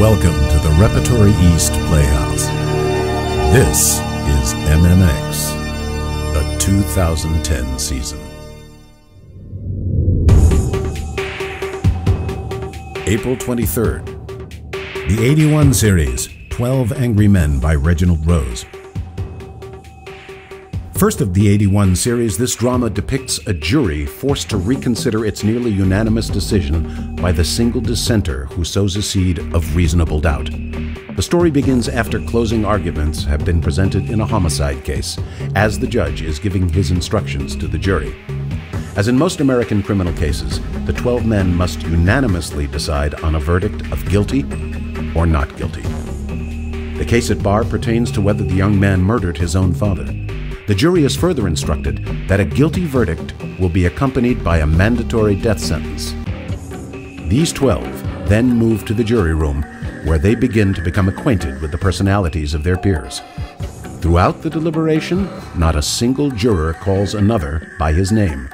Welcome to the Repertory East Playhouse. This is MMX, the 2010 season. April 23rd. The 81 series, 12 Angry Men by Reginald Rose. First of the 81 series, this drama depicts a jury forced to reconsider its nearly unanimous decision by the single dissenter who sows a seed of reasonable doubt. The story begins after closing arguments have been presented in a homicide case, as the judge is giving his instructions to the jury. As in most American criminal cases, the 12 men must unanimously decide on a verdict of guilty or not guilty. The case at bar pertains to whether the young man murdered his own father. The jury is further instructed that a guilty verdict will be accompanied by a mandatory death sentence. These 12 then move to the jury room where they begin to become acquainted with the personalities of their peers. Throughout the deliberation, not a single juror calls another by his name.